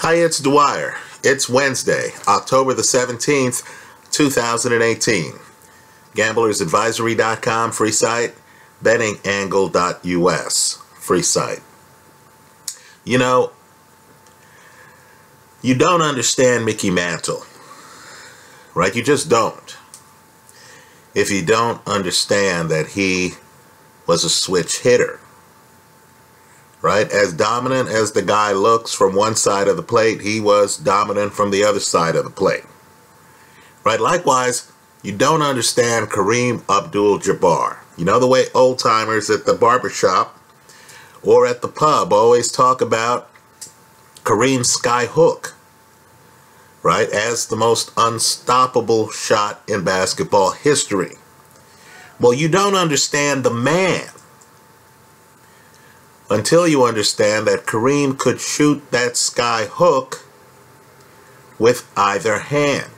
Hi, it's Dwyer. It's Wednesday, October the 17th, 2018. GamblersAdvisory.com, free site. BettingAngle.us, free site. You know, you don't understand Mickey Mantle, right? You just don't. If you don't understand that he was a switch hitter, right? As dominant as the guy looks from one side of the plate, he was dominant from the other side of the plate, right? Likewise, you don't understand Kareem Abdul-Jabbar. You know the way old timers at the barbershop or at the pub always talk about Kareem Skyhook, right, as the most unstoppable shot in basketball history. Well, you don't understand the man until you understand that Kareem could shoot that sky hook with either hand.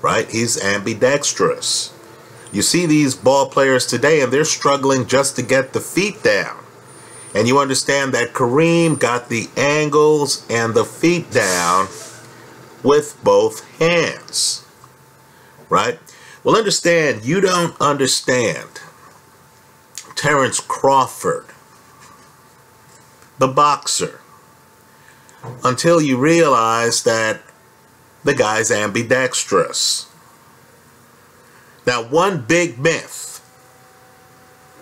Right? He's ambidextrous. You see these ball players today and they're struggling just to get the feet down. And you understand that Kareem got the angles and the feet down with both hands. Right? Well, understand, you don't understand Terence Crawford, the boxer, until you realize that the guy's ambidextrous. Now, one big myth,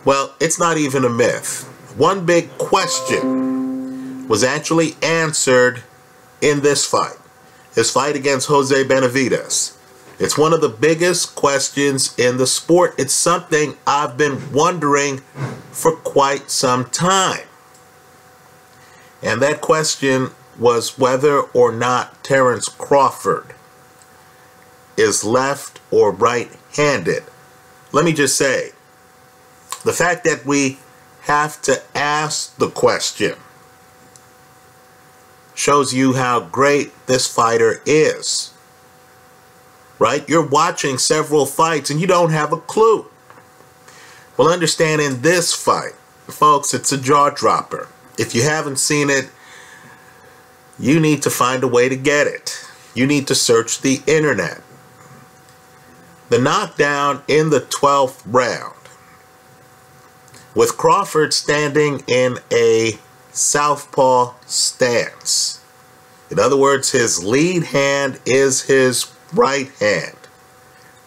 well, it's not even a myth. One big question was actually answered in this fight, his fight against Jose Benavidez. It's one of the biggest questions in the sport. It's something I've been wondering for quite some time. And that question was whether or not Terence Crawford is left or right handed. Let me just say the fact that we have to ask the question shows you how great this fighter is right? You're watching several fights and you don't have a clue. Well, understand in this fight, folks, it's a jaw dropper. If you haven't seen it, you need to find a way to get it. You need to search the internet. The knockdown in the 12th round, with Crawford standing in a southpaw stance. In other words, his lead hand is his right hand.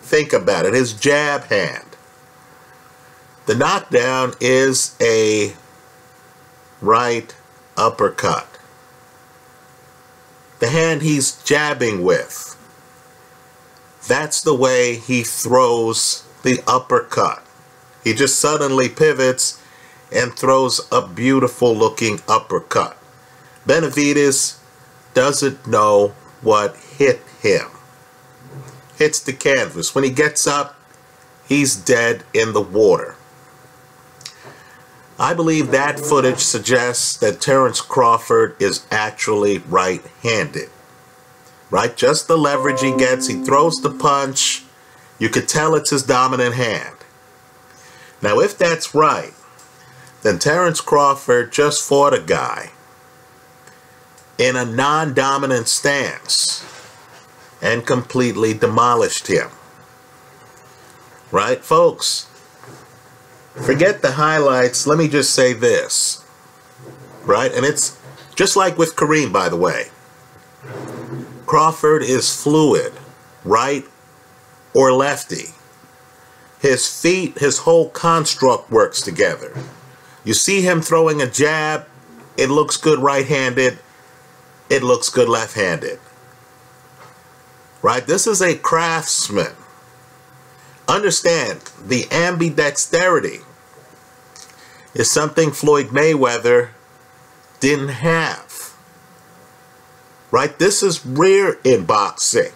Think about it, his jab hand. The knockdown is a right uppercut. The hand he's jabbing with. That's the way he throws the uppercut. He just suddenly pivots and throws a beautiful looking uppercut. Benavidez doesn't know what hit him hits the canvas. When he gets up, he's dead in the water. I believe that footage suggests that Terence Crawford is actually right-handed. Right? Just the leverage he gets, he throws the punch. You could tell it's his dominant hand. Now, if that's right, then Terence Crawford just fought a guy in a non-dominant stance and completely demolished him. Right, folks? Forget the highlights. Let me just say this. Right? And it's just like with Kareem, by the way. Crawford is fluid, right or lefty. His feet, his whole construct works together. You see him throwing a jab, it looks good right handed, it looks good left handed right? This is a craftsman. Understand the ambidexterity is something Floyd Mayweather didn't have. Right? This is rare in boxing.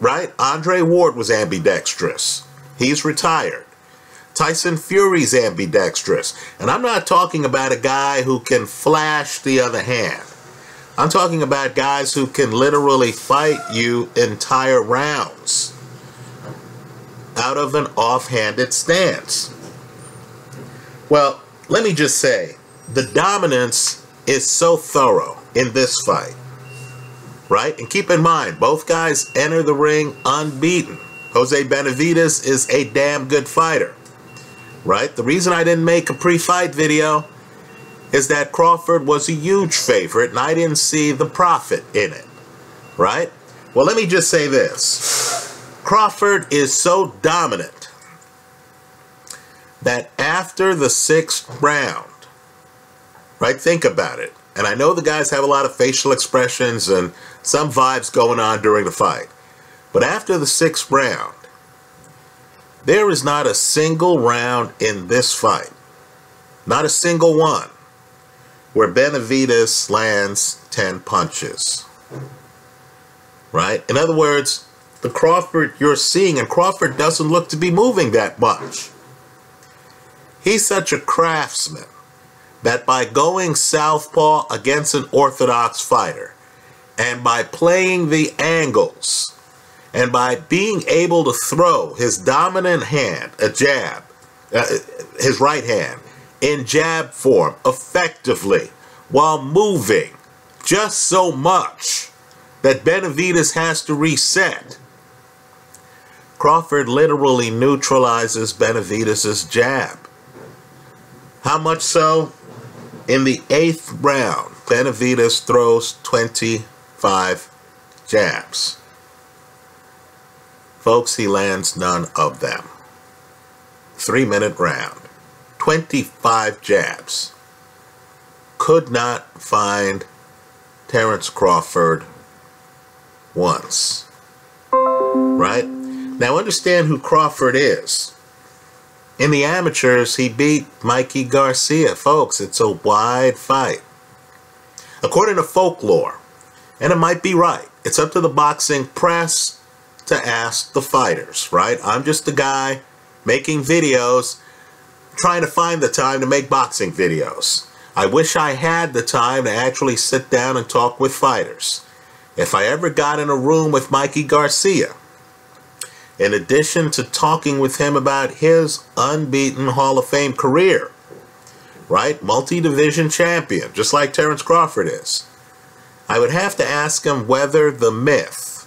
Right? Andre Ward was ambidextrous. He's retired. Tyson Fury's ambidextrous. And I'm not talking about a guy who can flash the other hand. I'm talking about guys who can literally fight you entire rounds out of an offhanded stance. Well, let me just say, the dominance is so thorough. in this fight. Right? And keep in mind, both guys enter the ring unbeaten. Jose Benavidez is a damn good fighter. Right? The reason I didn't make a pre-fight video is that Crawford was a huge favorite and I didn't see the profit in it. Right? Well, let me just say this. Crawford is so dominant that after the sixth round, right, think about it. And I know the guys have a lot of facial expressions and some vibes going on during the fight. But after the sixth round, there is not a single round in this fight, not a single one, where Benavidez lands 10 punches. Right? In other words, the Crawford you're seeing, and Crawford doesn't look to be moving that much. He's such a craftsman that by going southpaw against an orthodox fighter, and by playing the angles, and by being able to throw his dominant hand, a jab, uh, his right hand, in jab form effectively while moving just so much that Benavidez has to reset. Crawford literally neutralizes Benavidez's jab. How much so? In the eighth round, Benavidez throws 25 jabs. Folks, he lands none of them. Three minute round. 25 jabs. Could not find Terence Crawford once. Right? Now understand who Crawford is. In the amateurs, he beat Mikey Garcia. Folks, it's a wide fight. According to folklore, and it might be right, it's up to the boxing press to ask the fighters, right? I'm just a guy making videos, trying to find the time to make boxing videos. I wish I had the time to actually sit down and talk with fighters. If I ever got in a room with Mikey Garcia, in addition to talking with him about his unbeaten Hall of Fame career, right? Multi-division champion, just like Terence Crawford is. I would have to ask him whether the myth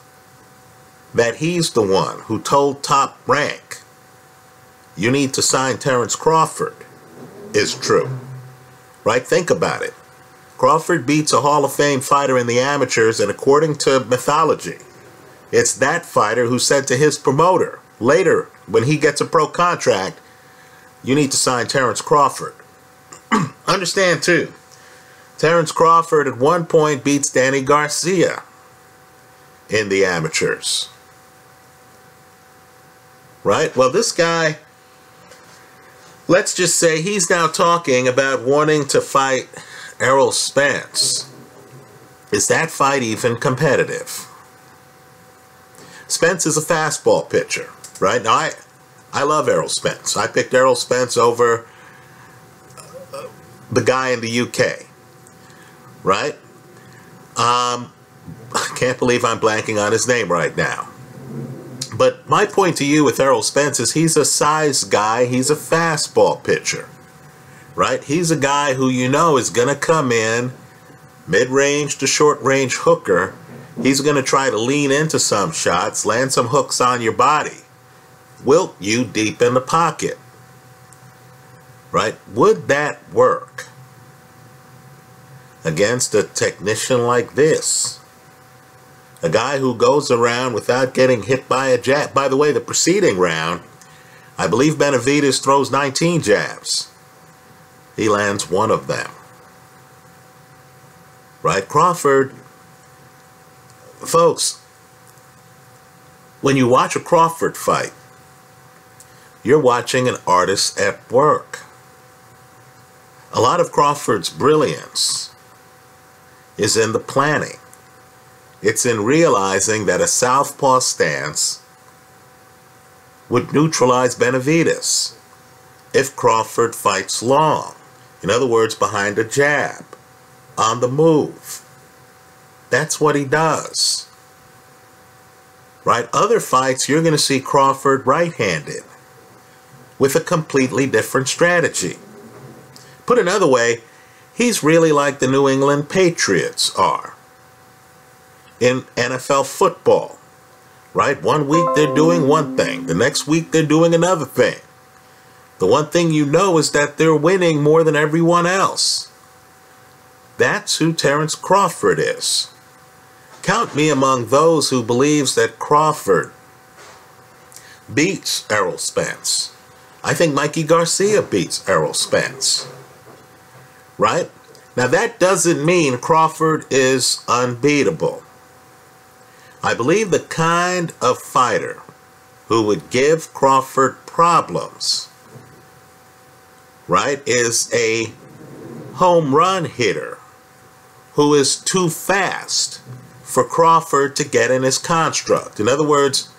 that he's the one who told Top Rank, you need to sign Terence Crawford, is true. Right? Think about it. Crawford beats a Hall of Fame fighter in the amateurs, and according to mythology, it's that fighter who said to his promoter later when he gets a pro contract, you need to sign Terence Crawford. Understand too, Terence Crawford at one point beats Danny Garcia in the amateurs. Right? Well, this guy, let's just say he's now talking about wanting to fight Errol Spence. Is that fight even competitive? Spence is a fastball pitcher, right? Now, I, I love Errol Spence. I picked Errol Spence over uh, the guy in the UK, right? Um, I can't believe I'm blanking on his name right now. But my point to you with Errol Spence is he's a size guy. He's a fastball pitcher, right? He's a guy who you know is going to come in mid-range to short-range hooker He's going to try to lean into some shots, land some hooks on your body, wilt you deep in the pocket. Right? Would that work against a technician like this? A guy who goes around without getting hit by a jab. By the way, the preceding round, I believe Benavidez throws 19 jabs. He lands one of them. Right? Crawford folks, when you watch a Crawford fight, you're watching an artist at work. A lot of Crawford's brilliance is in the planning. It's in realizing that a southpaw stance would neutralize Benavidez if Crawford fights long. In other words, behind a jab, on the move. That's what he does. Right? Other fights, you're going to see Crawford right-handed with a completely different strategy. Put another way, He's really like the New England Patriots are in NFL football, right? One week they're doing one thing, the next week they're doing another thing. The one thing you know is that they're winning more than everyone else. That's who Terence Crawford is. Count me among those who believes that Crawford beats Errol Spence. I think Mikey Garcia beats Errol Spence. Right? Now that doesn't mean Crawford is unbeatable. I believe the kind of fighter who would give Crawford problems, right, is a home run hitter who is too fast for Crawford to get in his construct. In other words,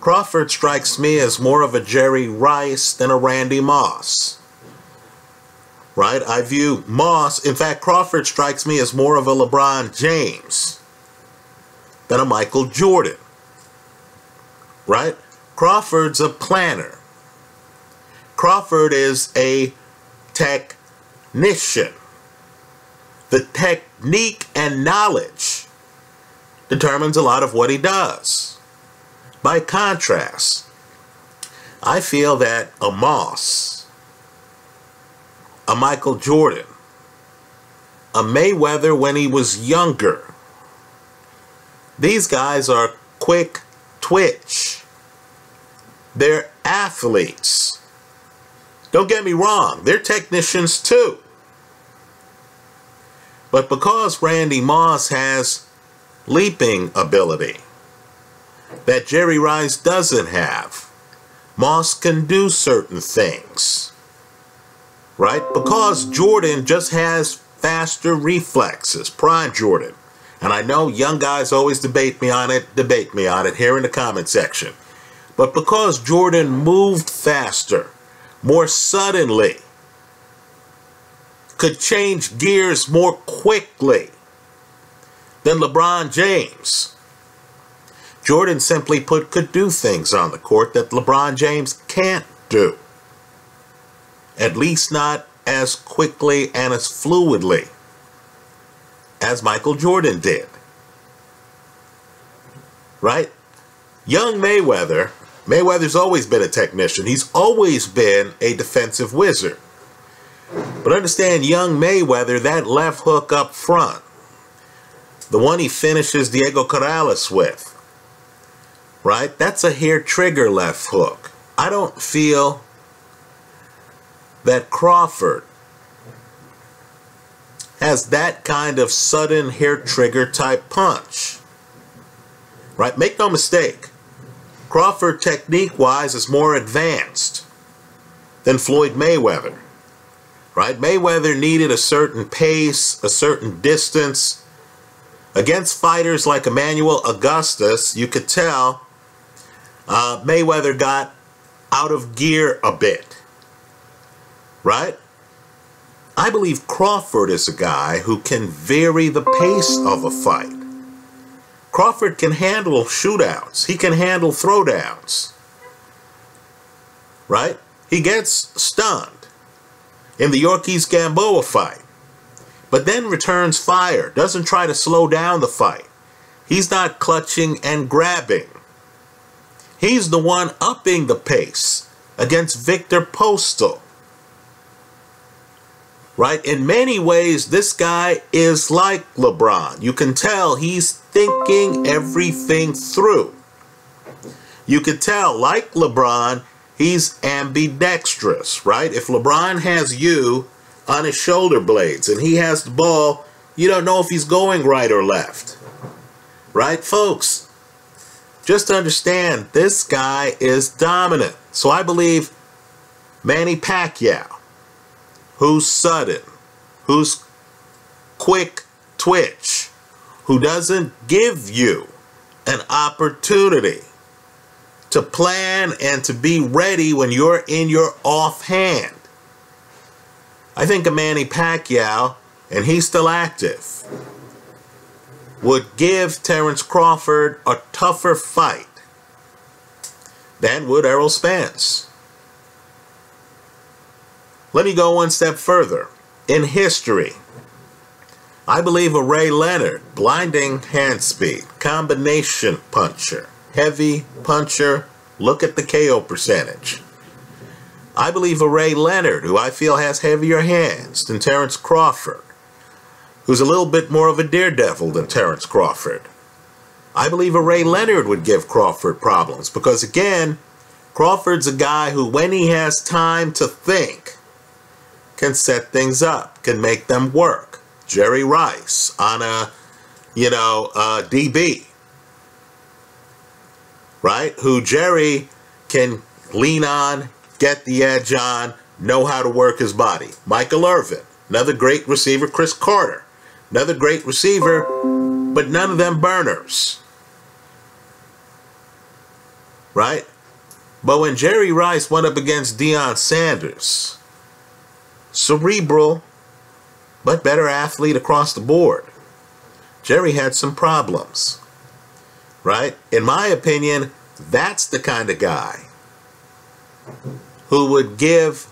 Crawford strikes me as more of a Jerry Rice than a Randy Moss. Right? I view Moss, in fact, Crawford strikes me as more of a LeBron James than a Michael Jordan. Right? Crawford's a planner. Crawford is a technician. The technique and knowledge determines a lot of what he does. By contrast, I feel that a Moss, a Michael Jordan, a Mayweather when he was younger, these guys are quick twitch. They're athletes. Don't get me wrong, they're technicians too. But because Randy Moss has leaping ability that Jerry Rice doesn't have, Moss can do certain things. Right? Because Jordan just has faster reflexes, prime Jordan. And I know young guys always debate me on it, debate me on it here in the comment section. But because Jordan moved faster, more suddenly, could change gears more quickly than LeBron James. Jordan simply put could do things on the court that LeBron James can't do. At least not as quickly and as fluidly as Michael Jordan did. Right? Young Mayweather, Mayweather's always been a technician. He's always been a defensive wizard. But understand, young Mayweather, that left hook up front, the one he finishes Diego Corrales with, right? That's a hair trigger left hook. I don't feel that Crawford has that kind of sudden hair trigger type punch. Right? Make no mistake. Crawford technique wise is more advanced than Floyd Mayweather right? Mayweather needed a certain pace, a certain distance. Against fighters like Emmanuel Augustus, you could tell uh, Mayweather got out of gear a bit, right? I believe Crawford is a guy who can vary the pace of a fight. Crawford can handle shootouts. He can handle throwdowns. Right? He gets stunned in the Yuriorkis Gamboa fight, but then returns fire, doesn't try to slow down the fight. He's not clutching and grabbing. He's the one upping the pace against Viktor Postol. Right? In many ways, this guy is like LeBron. You can tell he's thinking everything through. You can tell, like LeBron, he's ambidextrous, right? If LeBron has you on his shoulder blades and he has the ball, you don't know if he's going right or left. Right, folks? Just understand, this guy is dominant. So I believe Manny Pacquiao, who's sudden, who's quick twitch, who doesn't give you an opportunity to plan and to be ready when you're in your offhand. I think a Manny Pacquiao, and he's still active, would give Terence Crawford a tougher fight than would Errol Spence. Let me go one step further. in history. I believe a Ray Leonard, blinding hand speed, combination puncher, heavy puncher, look at the KO percentage. I believe a Ray Leonard, who I feel has heavier hands than Terence Crawford, who's a little bit more of a daredevil than Terence Crawford. I believe a Ray Leonard would give Crawford problems because, again, Crawford's a guy who, when he has time to think, can set things up, can make them work. Jerry Rice on a, you know, uh, DB, right? Who Jerry can lean on, get the edge on, know how to work his body. Michael Irvin, another great receiver. Cris Carter, another great receiver, but none of them burners. Right? But when Jerry Rice went up against Deion Sanders, cerebral, but better athlete across the board, Jerry had some problems. Right? In my opinion, that's the kind of guy who would give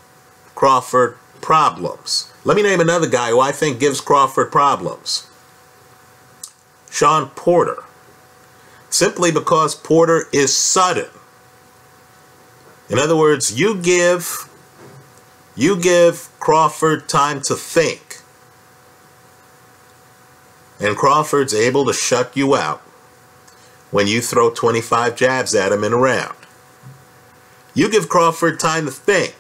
Crawford problems. Let me name another guy who I think gives Crawford problems. Shawn Porter. Simply because Porter is sudden. In other words, you give you give Crawford time to think. And Crawford's able to shut you out when you throw 25 jabs at him in a round. You give Crawford time to think.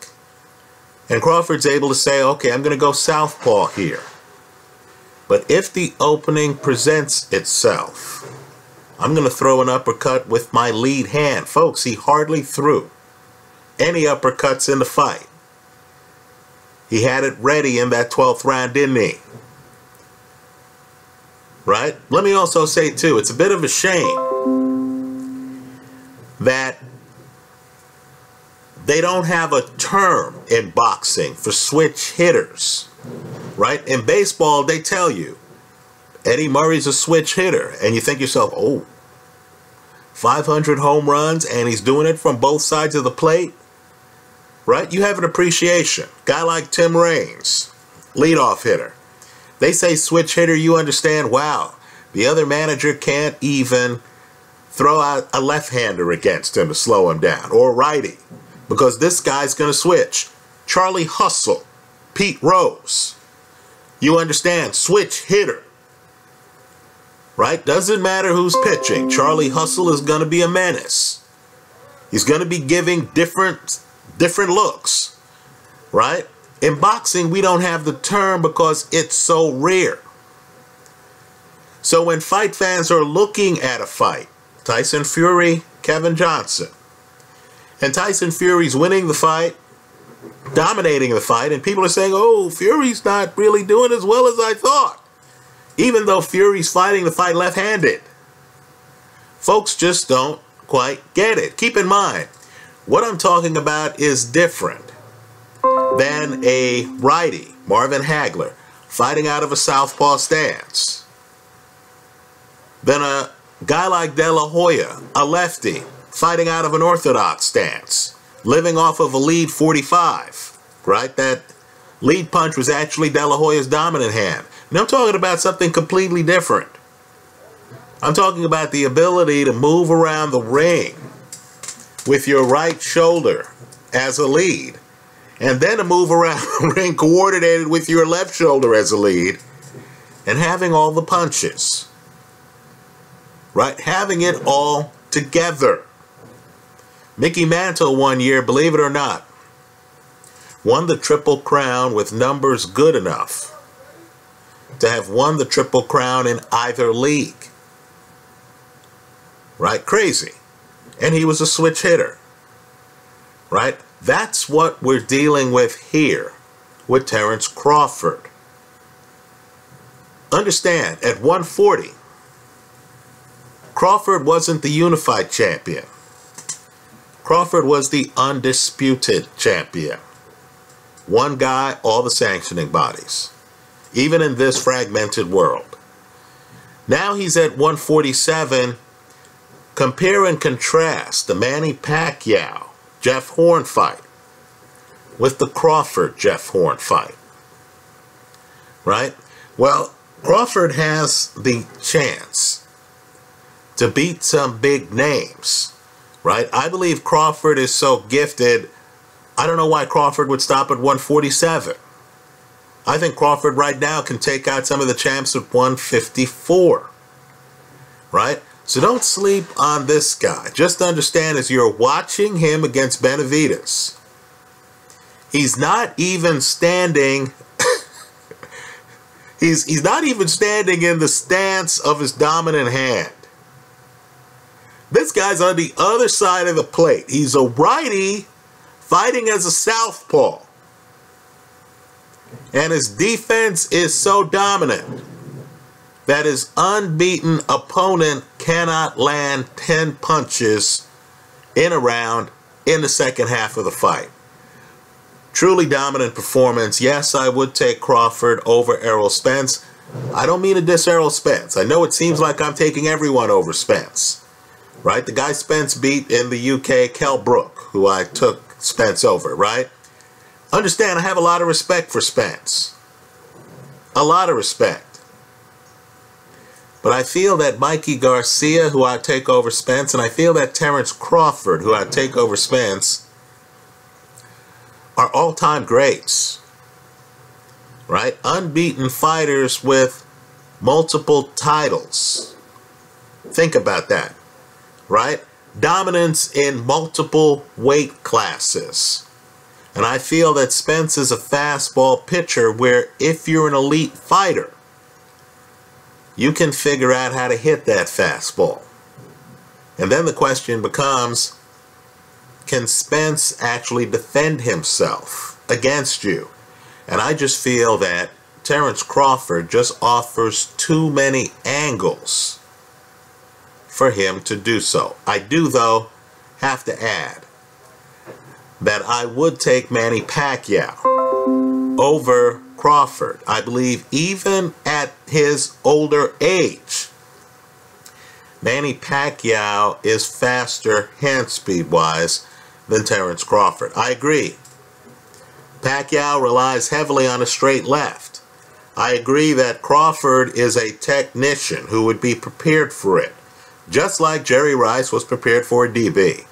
And Crawford's able to say, okay, I'm going to go southpaw here. But if the opening presents itself, I'm going to throw an uppercut with my lead hand. Folks, he hardly threw any uppercuts in the fight. He had it ready in that 12th round, didn't he? Right? Let me also say, too, it's a bit of a shame that they don't have a term in boxing for switch hitters. Right? In baseball, they tell you Eddie Murray's a switch hitter. And you think yourself, oh, 500 home runs and he's doing it from both sides of the plate? right? You have an appreciation. Guy like Tim Raines, leadoff hitter. They say switch hitter, you understand, wow, the other manager can't even throw out a left-hander against him to slow him down, or righty, because this guy's going to switch. Charlie Hustle, Pete Rose. You understand, switch hitter. Right? Doesn't matter who's pitching. Charlie Hustle is going to be a menace. He's going to be giving different different looks, right? In boxing, we don't have the term because it's so rare. So when fight fans are looking at a fight, Tyson Fury, Kevin Johnson, and Tyson Fury's winning the fight, dominating the fight, and people are saying, oh, Fury's not really doing as well as I thought, even though Fury's fighting the fight left-handed. Folks just don't quite get it. Keep in mind, what I'm talking about is different than a righty, Marvin Hagler, fighting out of a southpaw stance. Than a guy like De La Hoya, a lefty, fighting out of an orthodox stance, living off of a lead 45, right? That lead punch was actually De La Hoya's dominant hand. And I'm talking about something completely different. I'm talking about the ability to move around the ring with your right shoulder as a lead, and then to move around the ring coordinated with your left shoulder as a lead, and having all the punches. Right? Having it all together. Mickey Mantle one year, believe it or not, won the Triple Crown with numbers good enough to have won the Triple Crown in either league. Right? Crazy and he was a switch hitter. Right? That's what we're dealing with here with Terence Crawford. Understand, at 140, Crawford wasn't the unified champion. Crawford was the undisputed champion. One guy, all the sanctioning bodies, even in this fragmented world. Now he's at 147 Compare and contrast the Manny Pacquiao Jeff Horn fight with the Crawford Jeff Horn fight. right? Well, Crawford has the chance to beat some big names, right? I believe Crawford is so gifted. I don't know why Crawford would stop at 147. I think Crawford right now can take out some of the champs at 154, right? So don't sleep on this guy. Just understand as you're watching him against Benavidez, he's not even standing he's he's not even standing in the stance of his dominant hand. This guy's on the other side of the plate. He's a righty fighting as a southpaw. And his defense is so dominant that his unbeaten opponent cannot land 10 punches in a round in the second half of the fight. Truly dominant performance. Yes, I would take Crawford over Errol Spence. I don't mean to diss Errol Spence. I know it seems like I'm taking everyone over Spence. Right? The guy Spence beat in the UK, Kell Brook, who I took Spence over, right? Understand, I have a lot of respect for Spence. A lot of respect. But I feel that Mikey Garcia, who I take over Spence, and I feel that Terence Crawford, who I take over Spence, are all-time greats. Right? Unbeaten fighters with multiple titles. Think about that. Right? Dominance in multiple weight classes. And I feel that Spence is a fastball pitcher where if you're an elite fighter, you can figure out how to hit that fastball. And then the question becomes, can Spence actually defend himself against you? And I just feel that Terence Crawford just offers too many angles for him to do so. I do, though, have to add that I would take Manny Pacquiao over Crawford. I believe even at his older age, Manny Pacquiao is faster hand speed wise than Terence Crawford. I agree. Pacquiao relies heavily on a straight left. I agree that Crawford is a technician who would be prepared for it, just like Jerry Rice was prepared for a DB.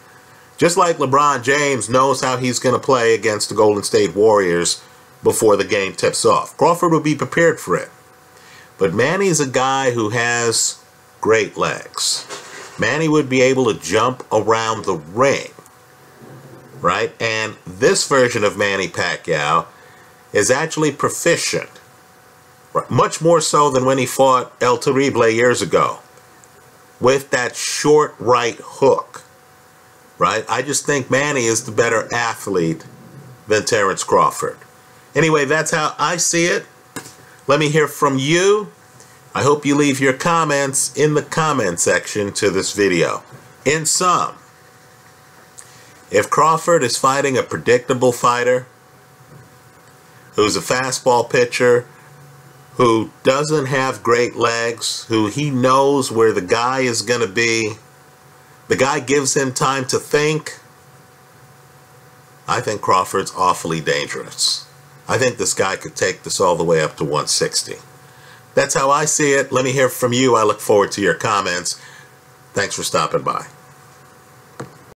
Just like LeBron James knows how he's going to play against the Golden State Warriors before the game tips off. Crawford will be prepared for it. But Manny's a guy who has great legs. Manny would be able to jump around the ring, right? And this version of Manny Pacquiao is actually proficient, much more so than when he fought El Terrible years ago, with that short right hook, right? I just think Manny is the better athlete than Terence Crawford. Anyway, that's how I see it. Let me hear from you. I hope you leave your comments in the comment section to this video. In sum, if Crawford is fighting a predictable fighter, who's a fastball pitcher, who doesn't have great legs, who he knows where the guy is going to be, the guy gives him time to think, I think Crawford's awfully dangerous. I think this guy could take this all the way up to 160. That's how I see it. Let me hear from you. I look forward to your comments. Thanks for stopping by.